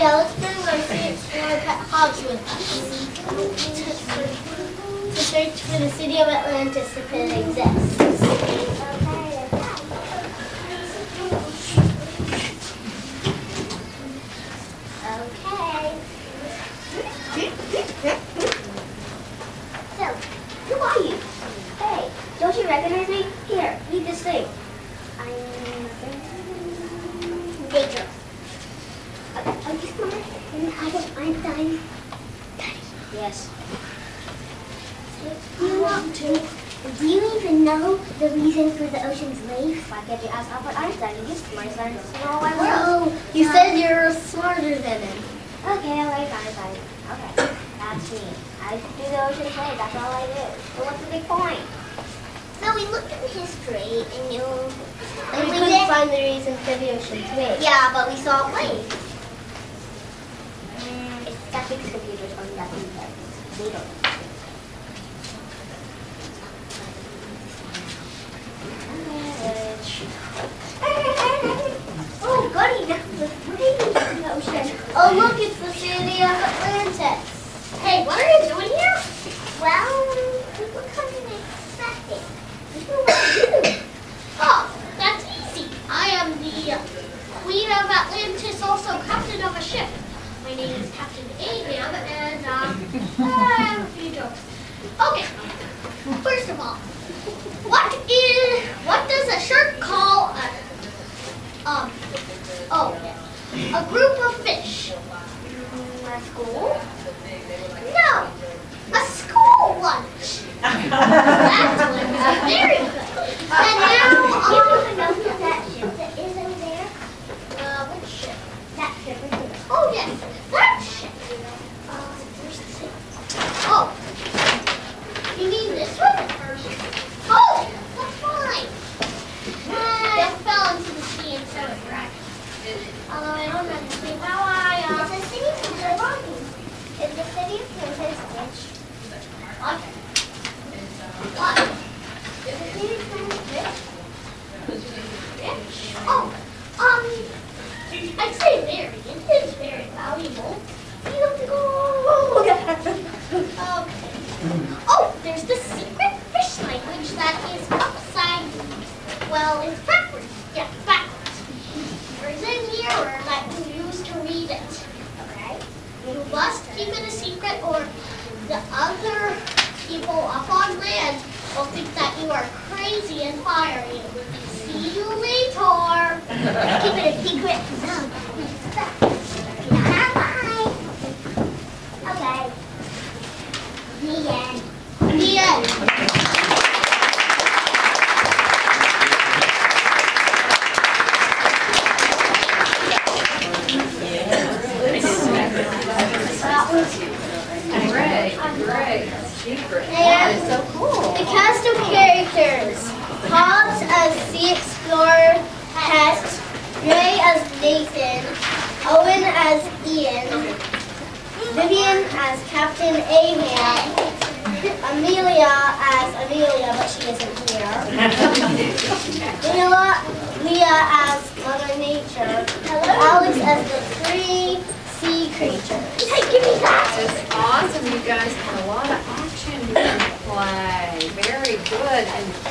Yeah, let's bring Explorer Pet Hogs with us. To search for the city of Atlantis if it exists. Okay. So, who are you? Hey, don't you recognize me? Here, read this thing. I'm nature. Okay, are you smart? And I don't Yes. Do you want to? Do you even know the reason for the ocean's wave? Why can't you ask Albert Einstein? He's smart enough to know why No, you No. said you're smarter than him. Okay, all right, fine, fine. Okay, that's me. I do the ocean's wave. That's all I do. So what's the big point? So we looked at the history and you. And we we couldn't did- find the reason for the ocean's wave. Yeah, but we saw a because computers only that. They don't. Oh, goody, the ocean. Oh, look, it's the city of Atlantis. Hey, what are you doing here? Well, we were kind of expecting. We were what to do. Oh, that's easy. I am the uh, Queen of Atlantis, also captain of a ship. My name is Captain Ahab, and uh, I have a few jokes. Okay, first of all, what is what does a shark call a um oh a group of fish? My school? No, a school lunch. That's one. Very good. And now, You um, even know that ship that is over there? uh, which ship? That ship right there. Oh, yes, that ship. Uh, where's the ship? Oh, you mean this one? Oh, that's fine. Uh, it fell into the sea and so it wrecked. Although I don't understand how I, uh, a city of Atlantis. It's the city of Atlantis, which what? What? the city of Atlantis, Rich? Oh, um, I'd say very. It is very valuable. you have to go. Okay. Oh, there's the secret fish language that is upside, well, it's backwards. Yeah, backwards. Keep it a secret or the other people up on land will think that you are crazy and fire you. See you later. Keep it a secret. No. Bye. Okay. The end. The end. That was Great, great. Secret. And- That is so cool. The cast of characters. Hobbs as Sea Explorer Pet, Ray as Nathan, Owen as Ian, Vivian as Captain Ahab, Amelia as Amelia, but she isn't here. Leela, Leah as Mother Nature, Hello. Alex as the three sea creatures. Hey, give me that. That's awesome. You guys had a lot of play. Very good. And